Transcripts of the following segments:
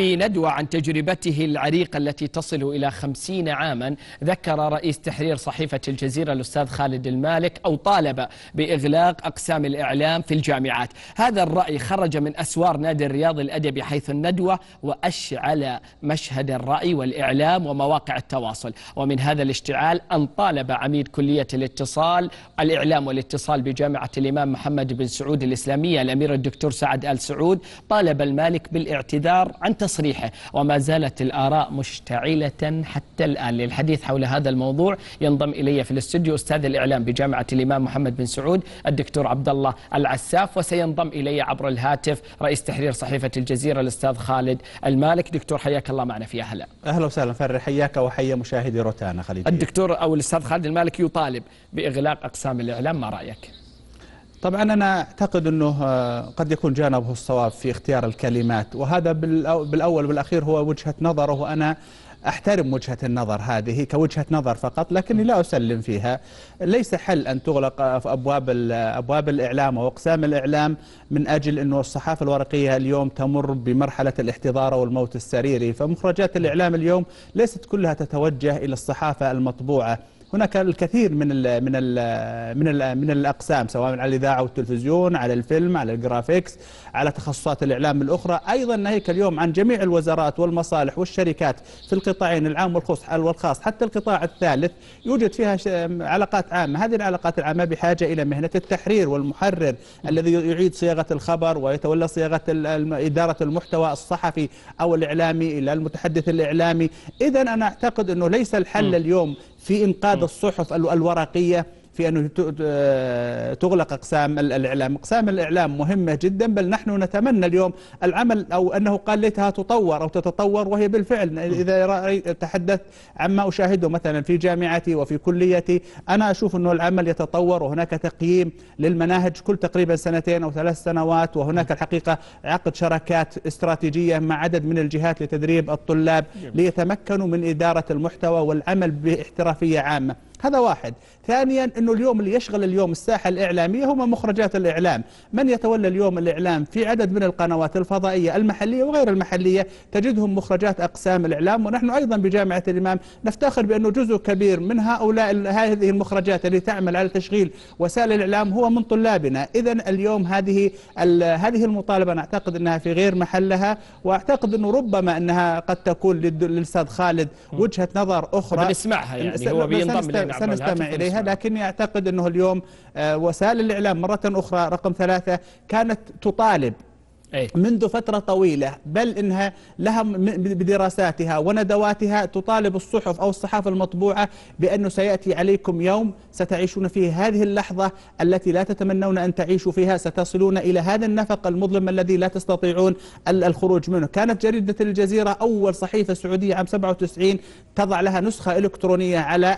في ندوة عن تجربته العريقة التي تصل إلى خمسين عاما ذكر رئيس تحرير صحيفة الجزيرة الأستاذ خالد المالك أو طالب بإغلاق أقسام الإعلام في الجامعات. هذا الرأي خرج من أسوار نادي الرياض الأدبي حيث الندوة وأشعل مشهد الرأي والإعلام ومواقع التواصل. ومن هذا الاشتعال أن طالب عميد كلية الاتصال الإعلام والاتصال بجامعة الإمام محمد بن سعود الإسلامية الأمير الدكتور سعد آل سعود طالب المالك بالإعتذار عن تصريحه. وما زالت الآراء مشتعلة حتى الآن. للحديث حول هذا الموضوع ينضم إلي في الاستوديو أستاذ الإعلام بجامعة الإمام محمد بن سعود الدكتور عبد الله العساف. وسينضم إلي عبر الهاتف رئيس تحرير صحيفة الجزيرة الأستاذ خالد المالك. دكتور حياك الله معنا في أهلا. أهلا وسهلا فرح حياك وحيا مشاهدي روتانا خليل. الدكتور أو الأستاذ خالد المالك يطالب بإغلاق أقسام الإعلام. ما رأيك؟ طبعا أنا أعتقد أنه آه، قد يكون جانبه الصواب في اختيار الكلمات وهذا بالأول والأخير هو وجهة نظره وأنا أحترم وجهة النظر هذه كوجهة نظر فقط لكني لا أسلم فيها. ليس حل أن تغلق أبواب أبواب الإعلام وأقسام الإعلام من أجل أنه الصحافة الورقية اليوم تمر بمرحلة الاحتضار والموت السريري فمخرجات الإعلام اليوم ليست كلها تتوجه إلى الصحافة المطبوعة. هناك الكثير من ال من ال من ال من الأقسام سواء على الإذاعة والتلفزيون على الفيلم على الجرافيكس على تخصصات الإعلام الأخرى. أيضا ناهيك اليوم عن جميع الوزارات والمصالح والشركات في القطاعين العام والخاص. حتى القطاع الثالث يوجد فيها علاقات عامة. هذه العلاقات العامة بحاجة إلى مهنة التحرير والمحرر الذي يعيد صياغة الخبر ويتولى صياغة إدارة المحتوى الصحفي أو الإعلامي إلى المتحدث الإعلامي. اذا أنا أعتقد أنه ليس الحل اليوم في إنقاذ الصحف الورقية. في أنه تغلق أقسام الإعلام. أقسام الإعلام مهمة جدا بل نحن نتمنى اليوم العمل أو أنه قال ليتها تطور أو تتطور وهي بالفعل. إذا تحدث عما أشاهده مثلا في جامعتي وفي كليتي أنا أشوف أنه العمل يتطور وهناك تقييم للمناهج كل تقريبا سنتين أو ثلاث سنوات وهناك الحقيقة عقد شراكات استراتيجية مع عدد من الجهات لتدريب الطلاب ليتمكنوا من إدارة المحتوى والعمل باحترافية عامة. هذا واحد. ثانيا أنه اليوم اللي يشغل اليوم الساحة الإعلامية هم مخرجات الإعلام. من يتولى اليوم الإعلام في عدد من القنوات الفضائية المحلية وغير المحلية تجدهم مخرجات أقسام الإعلام ونحن أيضا بجامعة الإمام نفتخر بأنه جزء كبير من هؤلاء هذه المخرجات التي تعمل على تشغيل وسائل الإعلام هو من طلابنا. إذا اليوم هذه هذه المطالبة نعتقد أنها في غير محلها وأعتقد أنه ربما أنها قد تكون للأستاذ خالد وجهة نظر أخرى. بنسمعها يعني. هو بينضم سنستمع إليها لكني أعتقد أنه اليوم آه، وسائل الإعلام مرة أخرى رقم ثلاثة كانت تطالب أيه. منذ فترة طويلة بل إنها لها بدراساتها وندواتها تطالب الصحف أو الصحافة المطبوعة بأنه سيأتي عليكم يوم ستعيشون فيه هذه اللحظة التي لا تتمنون أن تعيشوا فيها ستصلون إلى هذا النفق المظلم الذي لا تستطيعون الخروج منه. كانت جريدة الجزيرة أول صحيفة سعودية عام 97 تضع لها نسخة إلكترونية على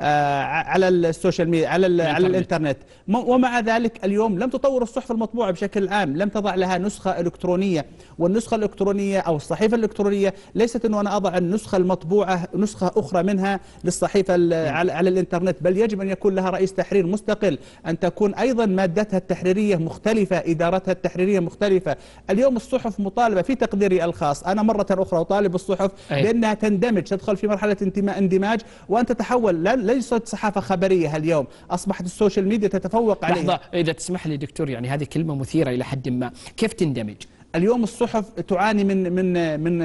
آه، على ال social media على على الإنترنت. ومع ذلك اليوم لم تطور الصحف المطبوعة بشكل عام لم تضع لها نسخة إلكترونية والنسخة الإلكترونية أو الصحيفة الإلكترونية ليست أنه أنا أضع النسخة المطبوعة نسخة أخرى منها للصحيفة على, على الإنترنت بل يجب أن يكون لها رئيس تحرير مستقل أن تكون أيضا مادتها التحريرية مختلفة إدارتها التحريرية مختلفة. اليوم الصحف مطالبة في تقديري الخاص. أنا مرة أخرى أطالب الصحف. بأنها تندمج تدخل في مرحلة اندماج وأن تتحول ليست صحافة خبرية اليوم أصبحت ال social media تتفوق عليها. لحظة إذا تسمح لي دكتور يعني هذه كلمة مثيرة إلى حد ما. كيف تندمج اليوم الصحف تعاني من من من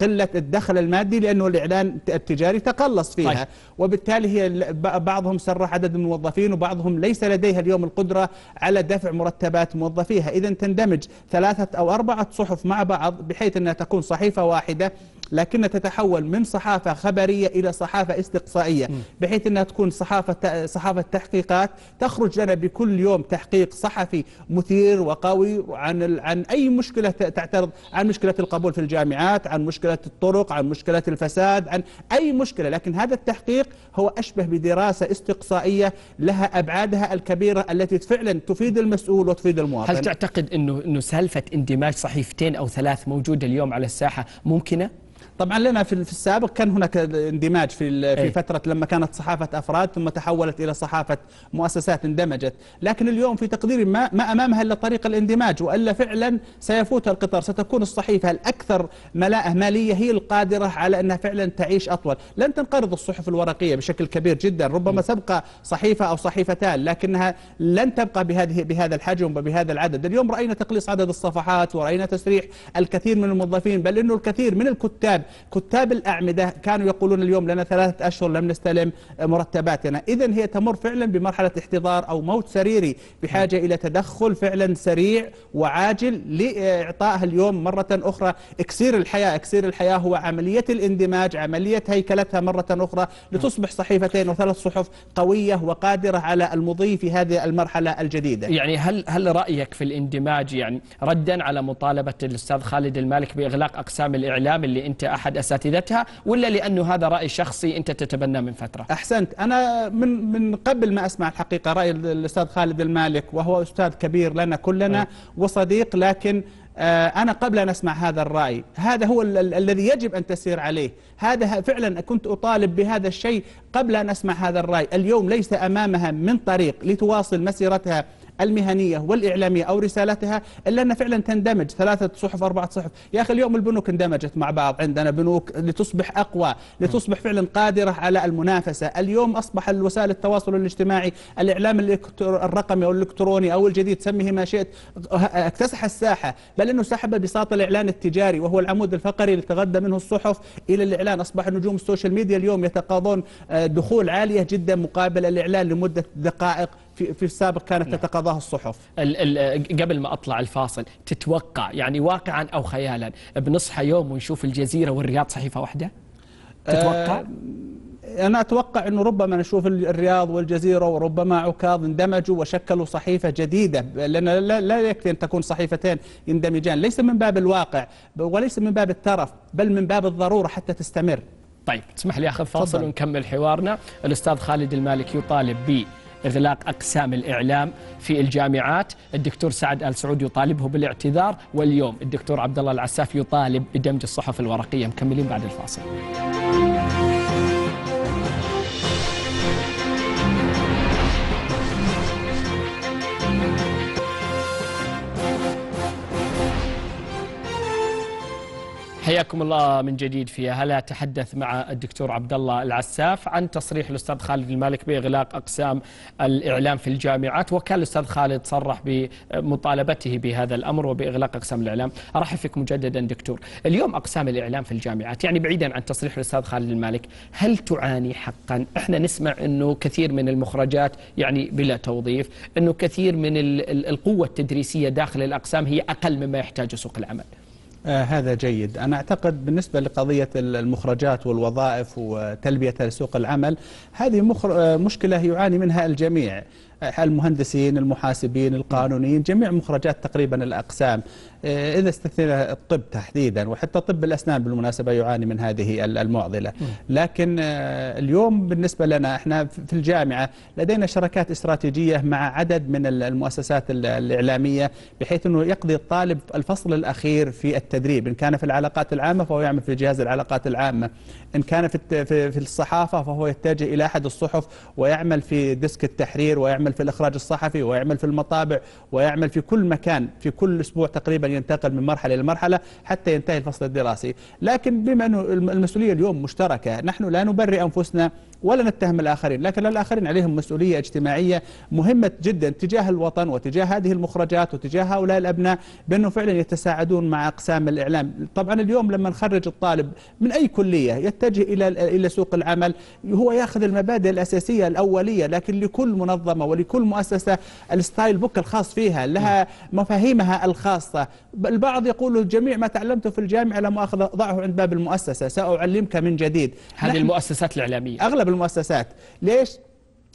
قلة الدخل المادي لأنه الإعلان التجاري تقلص فيها. طيب. وبالتالي هي بعضهم سرح عدد من الموظفين وبعضهم ليس لديها اليوم القدرة على دفع مرتبات موظفيها. اذا تندمج ثلاثة أو أربعة صحف مع بعض بحيث أنها تكون صحيفة واحدة لكنها تتحول من صحافة خبرية إلى صحافة استقصائية بحيث أنها تكون صحافة صحافة تحقيقات. تخرج لنا بكل يوم تحقيق صحفي مثير وقوي عن عن أي مشكلة تعترض عن مشكلة القبول في الجامعات عن مشكلة الطرق عن مشكلة الفساد عن أي مشكلة. لكن هذا التحقيق هو أشبه بدراسة استقصائية لها أبعادها الكبيرة التي فعلا تفيد المسؤول وتفيد المواطن. هل تعتقد أنه, إنه سالفة اندماج صحيفتين أو ثلاث موجودة اليوم على الساحة ممكنة؟ طبعا لنا في السابق كان هناك اندماج في في أي. فترة لما كانت صحافة أفراد ثم تحولت إلى صحافة مؤسسات اندمجت. لكن اليوم في تقديري ما ما أمامها إلا طريق الاندماج وإلا فعلا سيفوتها القطار ستكون الصحيفة الأكثر ملاءة مالية هي القادرة على أنها فعلا تعيش أطول. لن تنقرض الصحف الورقية بشكل كبير جدا ربما تبقى صحيفة أو صحيفتان لكنها لن تبقى بهذه بهذا الحجم وبهذا العدد. اليوم رأينا تقليص عدد الصفحات ورأينا تسريح الكثير من الموظفين بل إنه الكثير من الكتاب كتاب الأعمدة كانوا يقولون اليوم لنا ثلاثة أشهر لم نستلم مرتباتنا. اذا هي تمر فعلا بمرحلة احتضار أو موت سريري بحاجة إلى تدخل فعلا سريع وعاجل لإعطائها اليوم مرة أخرى. إكسير الحياة إكسير الحياة هو عملية الاندماج عملية هيكلتها مرة أخرى لتصبح صحيفتين وثلاث صحف قوية وقادرة على المضي في هذه المرحلة الجديدة. يعني هل هل رأيك في الاندماج يعني ردا على مطالبة الأستاذ خالد المالك بإغلاق أقسام الإعلام اللي أنت أحد أساتذتها ولا لأنه هذا رأي شخصي أنت تتبناه من فترة؟ أحسنت. أنا من من قبل ما أسمع الحقيقة رأي الأستاذ خالد المالك وهو أستاذ كبير لنا كلنا وصديق لكن آه، أنا قبل أن أسمع هذا الرأي هذا هو ال- ال- الذي يجب أن تسير عليه. هذا فعلا كنت أطالب بهذا الشيء قبل أن أسمع هذا الرأي. اليوم ليس أمامها من طريق لتواصل مسيرتها المهنية والإعلامية أو رسالتها إلا أن فعلا تندمج. ثلاثة صحف أربعة صحف. يا أخي اليوم البنوك اندمجت مع بعض. عندنا بنوك لتصبح أقوى لتصبح فعلا قادرة على المنافسة. اليوم أصبح الوسائل التواصل الاجتماعي الإلكترو- الرقمي أو الإلكتروني أو الجديد سميه ما شئت اكتسح الساحة. بل إنه سحب بساط الإعلان التجاري وهو العمود الفقري اللي تغذى منه الصحف إلى الإعلان. أصبح نجوم ال social media اليوم يتقاضون آه، دخول عالية جدا مقابل الإعلان لمدة دقائق. في في السابق كانت تتقاضاها الصحف ال ال قبل ما أطلع الفاصل تتوقع يعني واقعا أو خيالا بنصحى يوم ونشوف الجزيرة والرياض صحيفة واحدة؟ تتوقع؟ آه، أنا أتوقع أنه ربما نشوف الرياض والجزيرة وربما عكاظ اندمجوا وشكلوا صحيفة جديدة لأن لا, لا يكفي أن تكون صحيفتين يندمجان ليس من باب الواقع وليس من باب الترف بل من باب الضرورة حتى تستمر طيب تسمح لي اخذ فاصل. ونكمل حوارنا الأستاذ خالد المالك يطالب ب إغلاق أقسام الإعلام في الجامعات. الدكتور سعد آل سعود يطالبه بالاعتذار واليوم الدكتور عبد الله العساف يطالب بدمج الصحف الورقية. مكملين بعد الفاصل. حياكم الله من جديد في هلا تحدث مع الدكتور عبد الله العساف عن تصريح الأستاذ خالد المالك بإغلاق أقسام الإعلام في الجامعات؟ وكان الأستاذ خالد صرح بمطالبته بهذا الأمر وبإغلاق أقسام الإعلام. أرحب فيك مجددا دكتور. اليوم أقسام الإعلام في الجامعات يعني بعيدا عن تصريح الأستاذ خالد المالك هل تعاني حقا؟ إحنا نسمع إنه كثير من المخرجات يعني بلا توظيف إنه كثير من ال- ال- القوة التدريسية داخل الأقسام هي أقل مما يحتاجه سوق العمل. آه هذا جيد. أنا أعتقد بالنسبة لقضية المخرجات والوظائف وتلبيتها لسوق العمل هذه مخر... آه مشكلة يعاني منها الجميع. آه، المهندسين المحاسبين القانونيين جميع مخرجات تقريبا الأقسام. إذا استثنينا الطب تحديدا وحتى طب الأسنان بالمناسبة يعاني من هذه ال- المعضلة. لكن آه، اليوم بالنسبة لنا إحنا في الجامعة لدينا شراكات استراتيجية مع عدد من ال- المؤسسات ال- الإعلامية بحيث أنه يقضي الطالب الفصل الأخير في التدريب إن كان في العلاقات العامة فهو يعمل في جهاز العلاقات العامة. إن كان في في الصحافة فهو يتجه إلى أحد الصحف ويعمل في ديسك التحرير ويعمل في الإخراج الصحفي ويعمل في المطابع ويعمل في كل مكان في كل أسبوع تقريبا ينتقل من مرحلة إلى مرحلة حتى ينتهي الفصل الدراسي. لكن بما الم- المسؤولية اليوم مشتركة نحن لا نبرئ أنفسنا ولا نتهم الآخرين لكن الآخرين عليهم مسؤولية اجتماعية مهمة جدا تجاه الوطن وتجاه هذه المخرجات وتجاه هؤلاء الأبناء بأنه فعلا يتساعدون مع أقسام الإعلام. طبعا اليوم لما نخرج الطالب من أي كلية يتجه إلى إلى سوق العمل هو يأخذ المبادئ الأساسية الأولية لكن لكل منظمة ولكل مؤسسة ال style book الخاص فيها لها مفاهيمها الخاصة. البعض يقول الجميع ما تعلمته في الجامعة لا مؤاخذة ضعه عند باب المؤسسة سأعلمك من جديد. هذه المؤسسات الإعلامية. أغلب المؤسسات ليش؟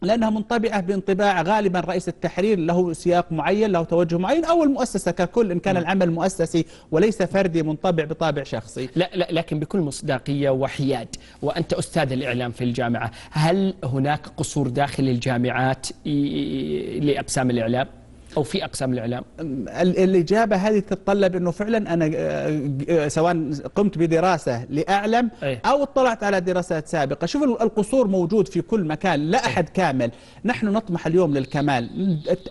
لأنها منطبعة بانطباع غالبا رئيس التحرير له سياق معين له توجه معين أو المؤسسة ككل إن كان العمل مؤسسي وليس فردي منطبع بطابع شخصي. لا, لا لكن بكل مصداقية وحياد وأنت أستاذ الإعلام في الجامعة هل هناك قصور داخل الجامعات لأقسام الإعلام؟ أو في أقسام الإعلام؟ الإجابة هذه تتطلب أنه فعلا أنا آه، آه، سواء قمت بدراسة لأعلم أو اطلعت على دراسات سابقة. شوف القصور موجود في كل مكان لا أحد كامل. نحن نطمح اليوم للكمال.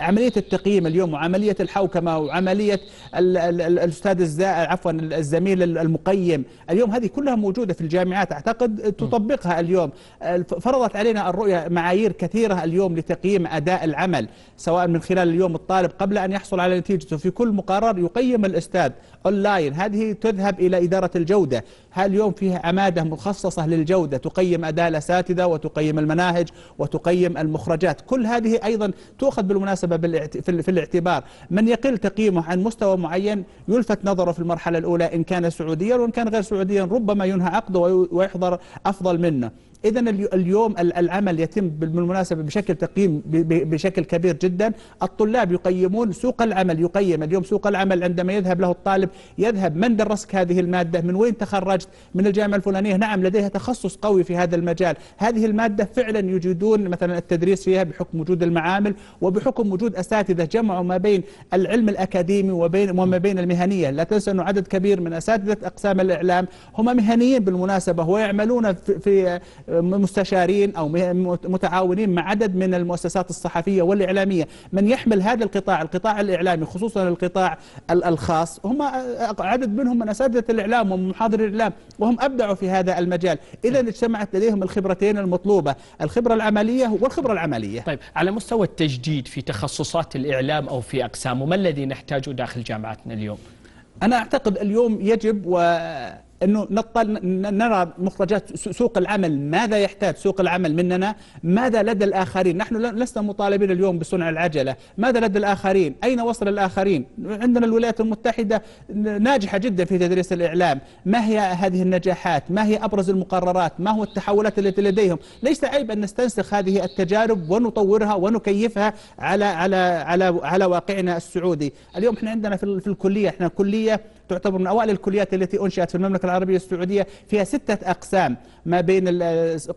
عملية التقييم اليوم وعملية الحوكمة وعملية الأستاذ عفوا الزميل المقيم. اليوم هذه كلها موجودة في الجامعات. أعتقد تطبقها اليوم. فرضت علينا الرؤية معايير كثيرة اليوم لتقييم أداء العمل سواء من خلال اليوم الطالب قبل أن يحصل على نتيجته. في كل مقرر يقيم الأستاذ أونلاين هذه تذهب إلى إدارة الجودة. اليوم فيها عمادة مخصصة للجودة تقيم أداء الأساتذة وتقيم المناهج وتقيم المخرجات؟ كل هذه أيضا تؤخذ بالمناسبة في الاعتبار. من يقل تقييمه عن مستوى معين يلفت نظره في المرحلة الأولى إن كان سعوديا وإن كان غير سعوديا ربما ينهى عقده ويحضر أفضل منه. إذا اليوم العمل يتم بالمناسبة بشكل تقييم بشكل كبير جدا. الطلاب يقيمون سوق العمل يقيم اليوم سوق العمل عندما يذهب له الطالب يذهب من درسك هذه المادة؟ من وين تخرجت؟ من الجامعة الفلانية. نعم لديها تخصص قوي في هذا المجال. هذه المادة فعلا يجيدون مثلا التدريس فيها بحكم وجود المعامل وبحكم وجود أساتذة جمعوا ما بين العلم الأكاديمي وبين وما بين المهنية. لا تنسى أنه عدد كبير من أساتذة أقسام الإعلام هم مهنيين بالمناسبة ويعملون في, مستشارين أو متعاونين مع عدد من المؤسسات الصحفية والإعلامية. من يحمل هذا القطاع القطاع الإعلامي خصوصا القطاع الخاص هم عدد منهم من أساتذة الإعلام ومن محاضر الإعلام. وهم أبدعوا في هذا المجال. إذا اجتمعت لديهم الخبرتين المطلوبة الخبرة العملية والخبرة العملية. طيب على مستوى التجديد في تخصصات الإعلام أو في أقسامه ما الذي نحتاجه داخل جامعاتنا اليوم؟ أنا أعتقد اليوم يجب و إنه نرى مخرجات سوق العمل ماذا يحتاج سوق العمل مننا؟ ماذا لدى الآخرين؟ نحن لسنا مطالبين اليوم بصنع العجلة. ماذا لدى الآخرين؟ أين وصل الآخرين؟ عندنا الولايات المتحدة ناجحة جدا في تدريس الإعلام. ما هي هذه النجاحات؟ ما هي أبرز المقررات؟ ما هو التحولات التي لديهم؟ ليس عيب أن نستنسخ هذه التجارب ونطورها ونكيفها على على على على واقعنا السعودي. اليوم إحنا عندنا في الكلية إحنا كلية تعتبر من أوائل الكليات التي أنشئت في المملكة العربية السعودية فيها ستة أقسام ما بين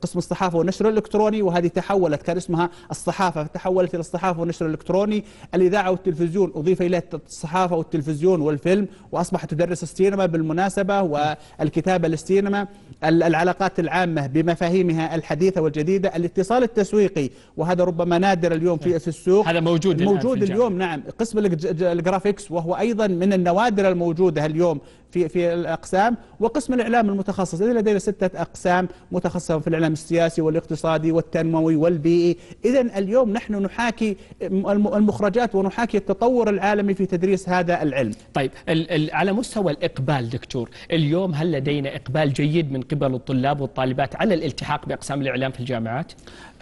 قسم الصحافة والنشر الإلكتروني وهذه تحولت كان اسمها الصحافة تحولت إلى الصحافة والنشر الإلكتروني. الإذاعة والتلفزيون أضيف إليها الصحافة والتلفزيون والفيلم وأصبحت تدرس السينما بالمناسبة والكتابة للسينما. العلاقات العامة بمفاهيمها الحديثة والجديدة. الاتصال التسويقي وهذا ربما نادر اليوم في في السوق. هذا موجود موجود اليوم نعم. قسم الجرافيكس وهو أيضا من النوادر الموجودة. اليوم في في الأقسام وقسم الإعلام المتخصص. اذا لدينا ستة أقسام متخصصة في الإعلام السياسي والاقتصادي والتنموي والبيئي. اذا اليوم نحن نحاكي المخرجات ونحاكي التطور العالمي في تدريس هذا العلم. طيب على مستوى الإقبال دكتور اليوم هل لدينا إقبال جيد من قبل الطلاب والطالبات على الالتحاق بأقسام الإعلام في الجامعات؟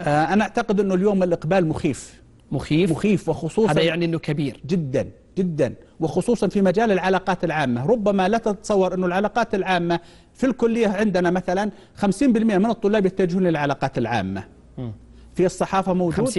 آه، أنا أعتقد إنه اليوم الإقبال مخيف. مخيف؟ مخيف وخصوصا هذا يعني إنه كبير. جدا. جدا وخصوصا في مجال العلاقات العامة ربما لا تتصور أن العلاقات العامة في الكلية عندنا مثلا 50% من الطلاب يتجهون للعلاقات العامة. في الصحافة موجود 50%,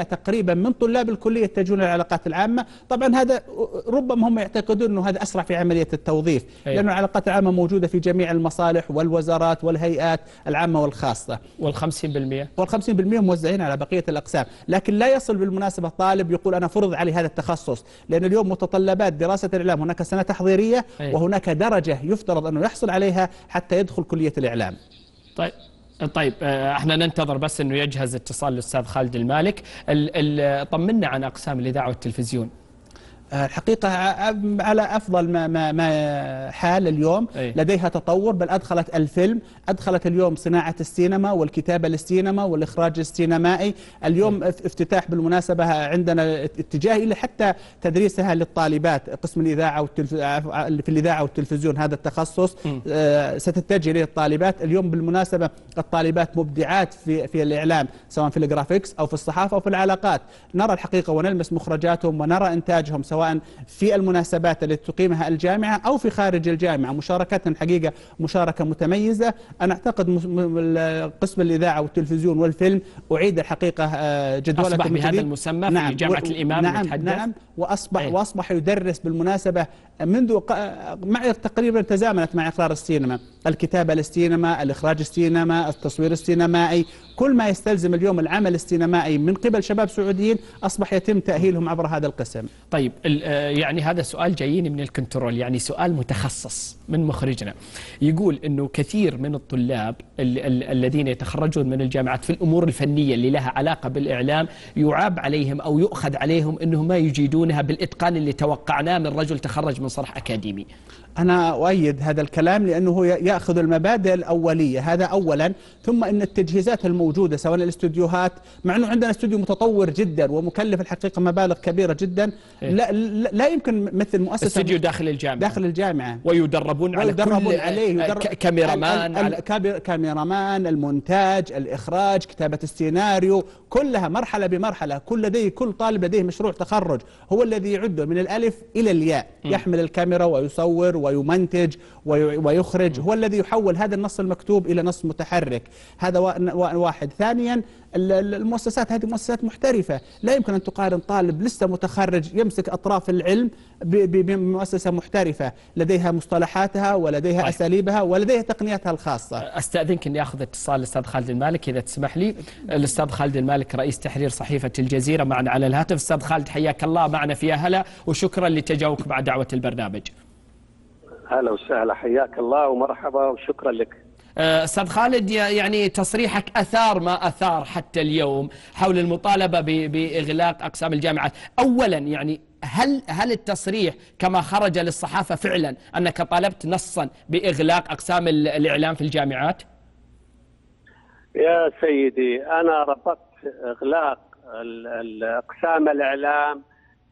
50% تقريبا من طلاب الكلية يتجهون العلاقات العامة. طبعا هذا ربما هم يعتقدون أنه هذا أسرع في عملية التوظيف أيه. لأن العلاقات العامة موجودة في جميع المصالح والوزارات والهيئات العامة والخاصة. وال50% وال50% موزعين على بقية الأقسام. لكن لا يصل بالمناسبة طالب يقول أنا فرض علي هذا التخصص لأن اليوم متطلبات دراسة الإعلام هناك سنة تحضيرية أيه. وهناك درجة يفترض أنه يحصل عليها حتى يدخل كلية الإعلام. طيب. طيب آه، إحنا ننتظر بس انه يجهز اتصال الاستاذ خالد المالك. طمنا عن اقسام الاذاعه والتلفزيون. الحقيقة على أفضل ما, ما, ما حال اليوم. أي. لديها تطور بل أدخلت الفيلم أدخلت اليوم صناعة السينما والكتابة للسينما والإخراج السينمائي. اليوم أي. افتتاح بالمناسبة عندنا اتجاه إلى حتى تدريسها للطالبات قسم الإذاعة والتلف... في الإذاعة والتلفزيون هذا التخصص. آه ستتجه إلى الطالبات. اليوم بالمناسبة الطالبات مبدعات في, في الإعلام سواء في الجرافيكس أو في الصحافة أو في العلاقات. نرى الحقيقة ونلمس مخرجاتهم ونرى إنتاجهم سواء سواء في المناسبات التي تقيمها الجامعة أو في خارج الجامعة. مشاركتنا الحقيقة مشاركة متميزة. أنا أعتقد قسم الإذاعة والتلفزيون والفيلم أعيد الحقيقة آه، جدولة أصبح بهذا المسمى نعم. في جامعة الإمام نعم نعم. وأصبح, أيه؟ وأصبح يدرس بالمناسبة منذ مع تقريبا تزامنت مع إقرار السينما. الكتابة للسينما الإخراج السينما التصوير السينمائي. كل ما يستلزم اليوم العمل السينمائي من قبل شباب سعوديين أصبح يتم تأهيلهم عبر هذا القسم. طيب آه، يعني هذا سؤال جايين من الكنترول يعني سؤال متخصص من مخرجنا. يقول أنه كثير من الطلاب ال ال الذين يتخرجون من الجامعات في الأمور الفنية اللي لها علاقة بالإعلام يعاب عليهم أو يؤخذ عليهم أنهم ما يجيدونها بالإتقان اللي توقعناه من رجل تخرج من صرح أكاديمي. أنا أؤيد هذا الكلام لأنه يأخذ المبادئ الأولية. هذا أولا. ثم أن التجهيزات الموجودة سواء الاستوديوهات مع أنه عندنا استوديو متطور جدا ومكلف الحقيقة مبالغ كبيرة جدا. إيه؟ لا, لا يمكن مثل مؤسسة استوديو داخل الجامعة. داخل الجامعة. ويدربون على ويدربون كل عليه يدرب كاميرامان على كاميرامان المونتاج الإخراج كتابة السيناريو كلها مرحلة بمرحلة. كل لديه كل طالب لديه مشروع تخرج. هو الذي يعده من الألف إلى الياء. يحمل الكاميرا ويصور ويمنتج ويخرج هو الذي يحول هذا النص المكتوب إلى نص متحرك. هذا واحد. ثانيا المؤسسات هذه مؤسسات محترفة. لا يمكن أن تقارن طالب لسه متخرج يمسك أطراف العلم بمؤسسة محترفة. لديها مصطلحاتها ولديها طيب. أساليبها ولديها تقنياتها الخاصة. أستأذنك أني أخذ اتصال الأستاذ خالد المالك إذا تسمح لي. الأستاذ خالد المالك رئيس تحرير صحيفة الجزيرة معنا على الهاتف. أستاذ خالد حياك الله معنا في هلا وشكرا لتجاوبك مع دعوة البرنامج. هلا وسهلا حياك الله ومرحبا وشكرا لك أه، أستاذ خالد يعني تصريحك أثار ما أثار حتى اليوم حول المطالبة بإغلاق أقسام الجامعات، اولا يعني هل هل التصريح كما خرج للصحافة فعلا أنك طالبت نصا بإغلاق أقسام الإعلام في الجامعات؟ يا سيدي أنا ربطت إغلاق أقسام الإعلام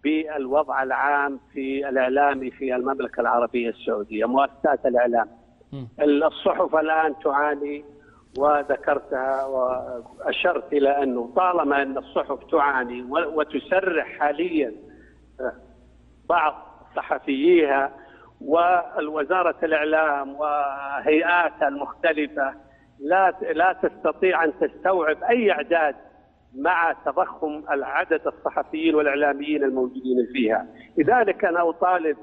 بالوضع العام في الإعلام في المملكة العربية السعودية، مؤسسات الإعلام. الصحف الآن تعاني وذكرتها وأشرت إلى أنه طالما أن الصحف تعاني وتسرح حاليا آه، بعض صحفييها والوزارة الإعلام وهيئاتها المختلفة لا لا تستطيع أن تستوعب أي إعداد مع تضخم العدد الصحفيين والإعلاميين الموجودين فيها، لذلك أنا أطالب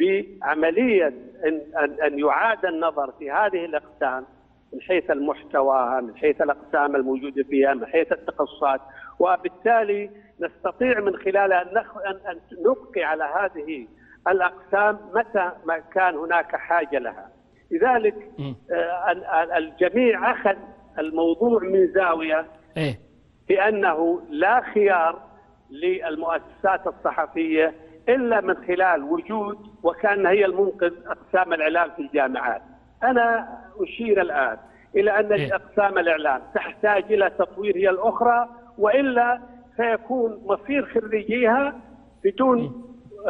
بعملية ان ان يعاد النظر في هذه الأقسام من حيث المحتوى من حيث الأقسام الموجودة فيها من حيث التخصصات. وبالتالي نستطيع من خلالها أن ان نبقي على هذه الأقسام متى ما كان هناك حاجة لها. لذلك آه، الجميع أخذ الموضوع من زاوية بأنه لا خيار للمؤسسات الصحفية إلا من خلال وجود وكأن هي المنقذ أقسام الإعلام في الجامعات. أنا أشير الآن إلى أن إيه؟ أقسام الإعلام تحتاج إلى تطوير هي الأخرى وإلا سيكون مصير خريجيها بدون إيه؟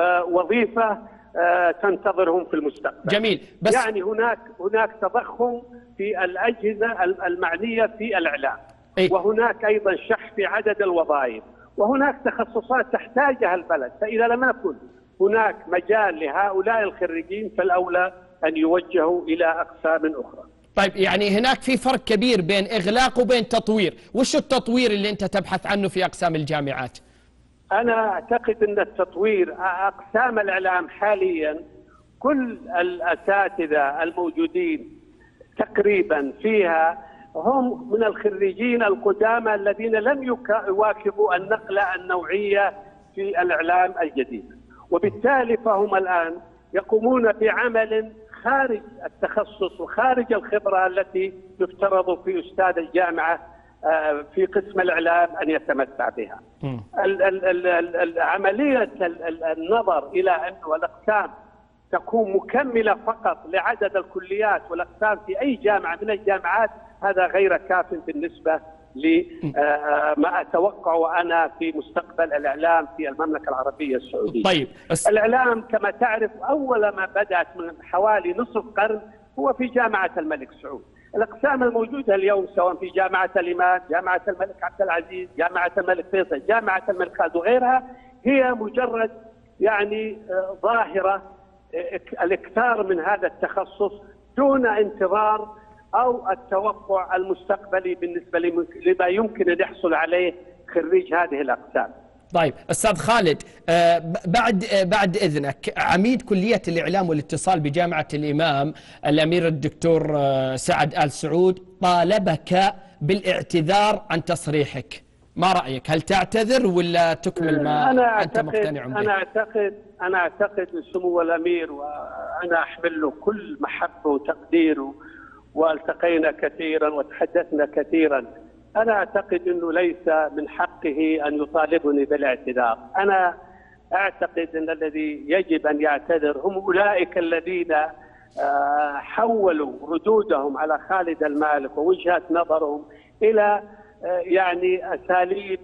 آه وظيفة آه تنتظرهم في المستقبل. جميل بس يعني هناك هناك تضخم في الأجهزة المعنية في الإعلام. إيه؟ وهناك أيضا شح في عدد الوظائف. وهناك تخصصات تحتاجها البلد فإذا لم يكن هناك مجال لهؤلاء الخريجين فالأولى أن يوجهوا إلى أقسام أخرى طيب يعني هناك في فرق كبير بين إغلاق وبين تطوير وش التطوير اللي أنت تبحث عنه في أقسام الجامعات أنا أعتقد أن التطوير أقسام الإعلام حاليا كل الأساتذة الموجودين تقريبا فيها هم من الخريجين القدامى الذين لم يواكبوا النقلة النوعية في الإعلام الجديد. وبالتالي فهم الآن يقومون بعمل خارج التخصص وخارج الخبرة التي يفترض في أستاذ الجامعة آه، في قسم الإعلام أن يتمتع بها. عملية النظر إلى أن الأقسام تكون مكملة فقط لعدد الكليات والأقسام في أي جامعة من الجامعات هذا غير كاف بالنسبة لما أتوقعه أنا في مستقبل الإعلام في المملكة العربية السعودية. طيب الإعلام كما تعرف أول ما بدأت من حوالي نصف قرن هو في جامعة الملك سعود. الأقسام الموجودة اليوم سواء في جامعة الإمام جامعة الملك عبد العزيز جامعة الملك فيصل جامعة الملك خالد وغيرها هي مجرد يعني آه، ظاهرة آه، الإكثار من هذا التخصص دون انتظار أو التوقع المستقبلي بالنسبة لما يمكن أن يحصل عليه خريج هذه الأقسام. طيب أستاذ خالد آه، بعد آه، بعد إذنك عميد كلية الإعلام والاتصال بجامعة الإمام الأمير الدكتور آه، سعد آل سعود طالبك بالاعتذار عن تصريحك. ما رأيك؟ هل تعتذر ولا تكمل ما أنا أنت اعتقد مقتنع به؟ أنا اعتقد أنا أعتقد سمو الأمير وأنا أحمل له كل محبة وتقدير والتقينا كثيرا وتحدثنا كثيرا. أنا أعتقد إنه ليس من حقه أن يطالبني بالاعتذار. أنا أعتقد إن الذي يجب أن يعتذر هم أولئك الذين آه، حولوا ردودهم على خالد المالك ووجهه نظرهم إلى آه، يعني أساليب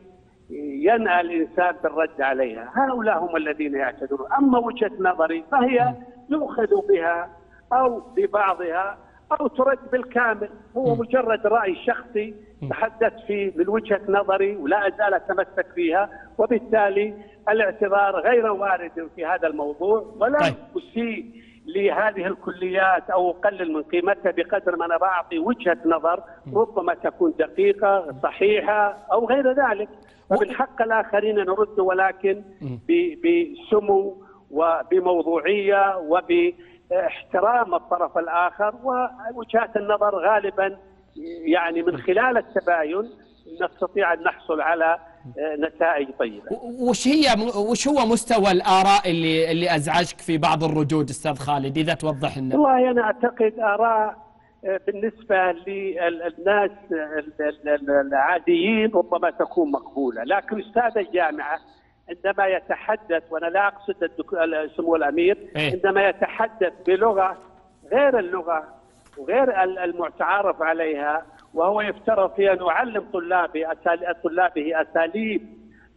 ينأى الإنسان بالرد عليها. هؤلاء هم الذين يعتذرون. أما وجهة نظري فهي يؤخذ بها أو ببعضها أو ترد بالكامل. هو مجرد رأي شخصي تحدثت فيه من وجهة نظري ولا أزال أتمسك فيها وبالتالي الاعتذار غير وارد في هذا الموضوع ولم طيب. أسيء لهذه الكليات أو أقلل من قيمتها بقدر ما أنا بعطي وجهة نظر ربما تكون دقيقة صحيحة أو غير ذلك. ومن حق الآخرين ان يردوا ولكن بسمو وبموضوعية وباحترام الطرف الآخر ووجهات النظر غالبا يعني من خلال التباين نستطيع أن نحصل على آه، نتائج طيبة. وش هي وش هو مستوى الآراء اللي اللي أزعجك في بعض الردود أستاذ خالد إذا توضح لنا والله أنا أعتقد آراء آه، بالنسبة للناس العاديين ربما تكون مقبولة، لكن أستاذ الجامعة عندما يتحدث وأنا لا أقصد سمو الأمير إيه. عندما يتحدث بلغة غير اللغة وغير ال- المتعارف عليها وهو يفترض فيها ان يعلم طلابه طلابه أساليب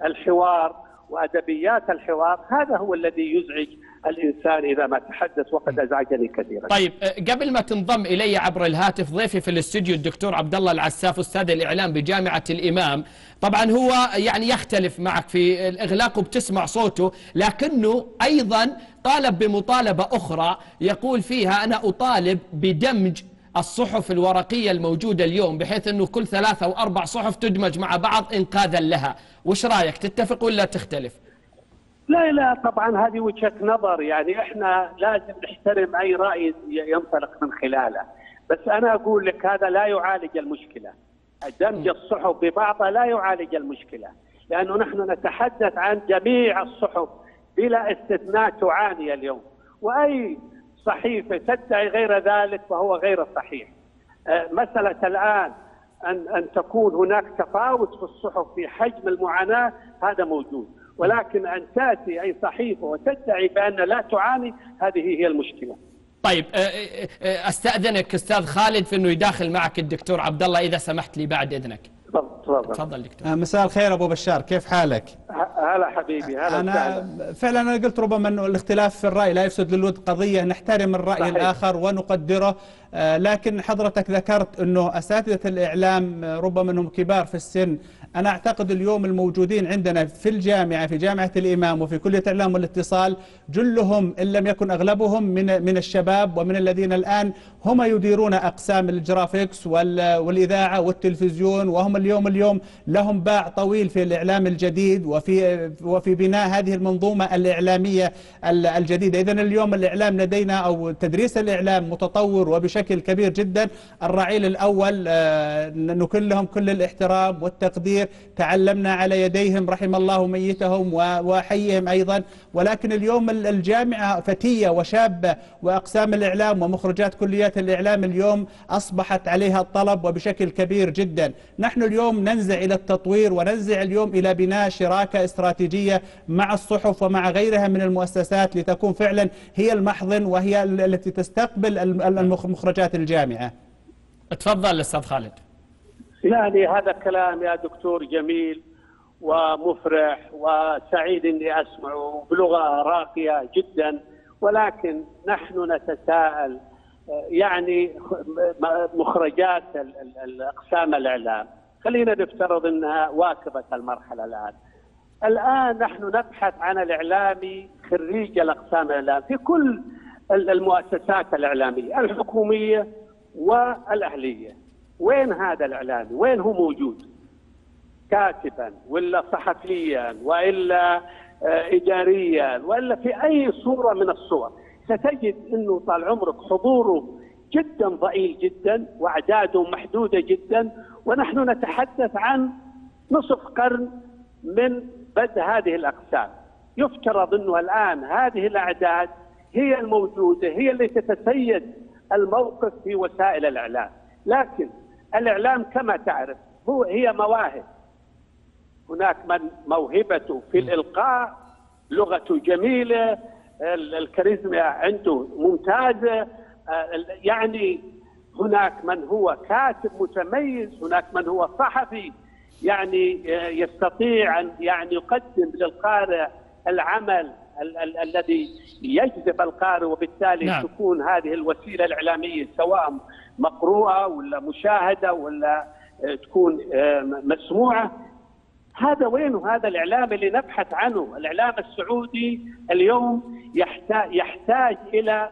الحوار وأدبيات الحوار هذا هو الذي يزعج الإنسان إذا ما تحدث وقد ازعجني كثيرا. طيب أه، قبل ما تنضم إلي عبر الهاتف ضيفي في الاستوديو الدكتور عبد الله العساف أستاذ الإعلام بجامعة الإمام طبعا هو يعني يختلف معك في الإغلاق وبتسمع صوته لكنه أيضا طالب بمطالبة أخرى يقول فيها أنا أطالب بدمج الصحف الورقية الموجودة اليوم بحيث أنه كل ثلاثة أو أربع صحف تدمج مع بعض انقاذا لها. وش رأيك تتفق ولا تختلف؟ لا لا طبعا هذه وجهة نظر. يعني إحنا لازم نحترم أي رأي ينطلق من خلاله. بس أنا أقول لك هذا لا يعالج المشكلة. دمج الصحف ببعضها لا يعالج المشكلة. لأنه نحن نتحدث عن جميع الصحف بلا استثناء تعاني اليوم. وأي صحيفة تدعي غير ذلك فهو غير صحيح. آه، مسألة الآن أن أن تكون هناك تفاوت في الصحف في حجم المعاناة هذا موجود. ولكن أن تأتي أي صحيفة وتدعي بأن لا تعاني هذه هي المشكلة. طيب أستأذنك أستاذ خالد في إنه يداخل معك الدكتور عبد الله إذا سمحت لي بعد إذنك تفضل تفضل. تفضل دكتور آه، مساء الخير أبو بشار كيف حالك؟ هلا حبيبي هلا أنا. فعلا أنا قلت ربما إنه الاختلاف في الرأي لا يفسد للود قضية نحترم الرأي صحيح. الآخر ونقدره آه، لكن حضرتك ذكرت إنه أساتذة الإعلام آه، ربما إنهم كبار في السن أنا أعتقد اليوم الموجودين عندنا في الجامعة في جامعة الإمام وفي كلية الإعلام والاتصال جلهم إن لم يكن أغلبهم من من الشباب ومن الذين الآن هم يديرون أقسام الجرافيكس وال- والإذاعة والتلفزيون وهم اليوم اليوم لهم باع طويل في الإعلام الجديد وفي وفي بناء هذه المنظومة الإعلامية ال- الجديدة، اذا اليوم الإعلام لدينا أو تدريس الإعلام متطور وبشكل كبير جدا، الرعيل الأول آه، نكن لهم كل الاحترام والتقدير، تعلمنا على يديهم رحم الله ميتهم و- واحيهم أيضا، ولكن اليوم ال- الجامعة فتية وشابة وأقسام الإعلام ومخرجات كليات الإعلام اليوم أصبحت عليها الطلب وبشكل كبير جدا، نحن اليوم ننزع إلى التطوير وننزع اليوم إلى بناء شراكة استراتيجية مع الصحف ومع غيرها من المؤسسات لتكون فعلا هي المحضن وهي ال- التي تستقبل الم- المخ- مخرجات الجامعة. تفضل أستاذ خالد يعني هذا كلام يا دكتور جميل ومفرح وسعيد إني أسمعه بلغة راقية جدا ولكن نحن نتساءل يعني مخرجات ال- ال- الأقسام الإعلام خلينا نفترض إنها واكبت المرحلة الآن الآن نحن نبحث عن الإعلامي خريج الأقسام الإعلام في كل ال- المؤسسات الإعلامية الحكومية والأهلية وين هذا الإعلامي؟ وين هو موجود؟ كاتبا ولا صحفيا وإلا آه، اداريا وإلا في أي صورة من الصور ستجد إنه طال عمرك حضوره جدا ضئيل جدا وأعداده محدودة جدا ونحن نتحدث عن نصف قرن من بدء هذه الأقسام. يفترض أنه الآن هذه الأعداد هي الموجودة هي اللي تتسيد الموقف في وسائل الإعلام. لكن الإعلام كما تعرف هو هي مواهب. هناك من موهبته في الإلقاء لغته جميلة الكاريزما عنده ممتازة يعني هناك من هو كاتب متميز هناك من هو صحفي يعني يستطيع أن يعني يقدم للقارئ العمل ال- ال- الذي يجذب القارئ وبالتالي نعم. تكون هذه الوسيلة الإعلامية سواء مقروءة ولا مشاهدة ولا آه، تكون آه، مسموعة هذا وينه هذا الإعلام اللي نبحث عنه الإعلام السعودي اليوم يحتاج يحتاج إلى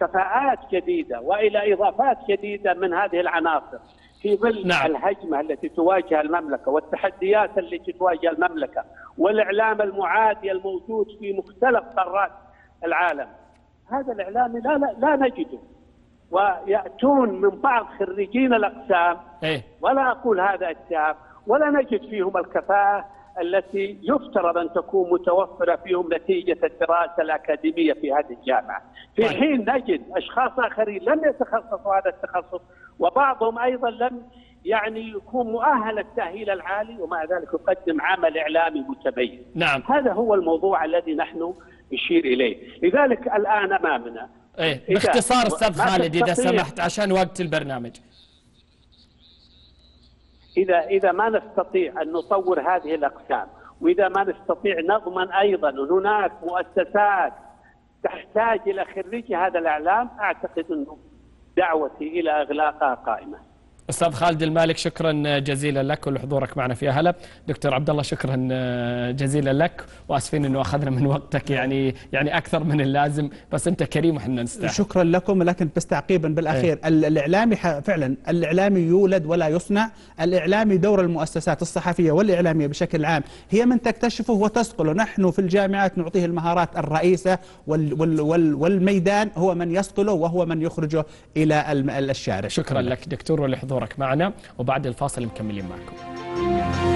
كفاءات جديدة وإلى إضافات جديدة من هذه العناصر في ظل نعم. الهجمة التي تواجه المملكة والتحديات التي تواجه المملكة والإعلام المعادي الموجود في مختلف قارات العالم. هذا الإعلام لا لا, لا نجده. ويأتون من بعض خريجين الأقسام. إيه. ولا أقول هذا اتهام ولا نجد فيهم الكفاءة. التي يفترض أن تكون متوفرة فيهم نتيجة الدراسة الأكاديمية في هذه الجامعة، في طيب. حين نجد أشخاص آخرين لم يتخصصوا هذا التخصص وبعضهم أيضا لم يعني يكون مؤهل التأهيل العالي ومع ذلك يقدم عمل إعلامي متميز. نعم. هذا هو الموضوع الذي نحن نشير إليه، لذلك الآن امامنا إيه باختصار أستاذ خالد إذا سمحت عشان وقت البرنامج. إذا إذا ما نستطيع أن نطور هذه الأقسام وإذا ما نستطيع نضمن أيضا ان هناك مؤسسات تحتاج إلى خريجي هذا الإعلام أعتقد إنه دعوتي إلى إغلاقها قائمة. أستاذ خالد المالك شكرا جزيلا لك ولحضورك معنا في هلا دكتور عبد الله شكرا جزيلا لك. وآسفين إنه أخذنا من وقتك يعني يعني أكثر من اللازم. بس أنت كريم وحنا نستاهل. شكرا لكم لكن بس تعقيبا بالأخير. ال- الإعلامي فعلا الإعلامي يولد ولا يصنع. الإعلامي دور المؤسسات الصحفية والإعلامية بشكل عام. هي من تكتشفه وتصقله نحن في الجامعات نعطيه المهارات الرئيسة وال وال وال والميدان هو من يصقله وهو من يخرجه إلى الشارع. شكرا لك دكتور ولحضورك. حضورك معنا وبعد الفاصل مكملين معكم.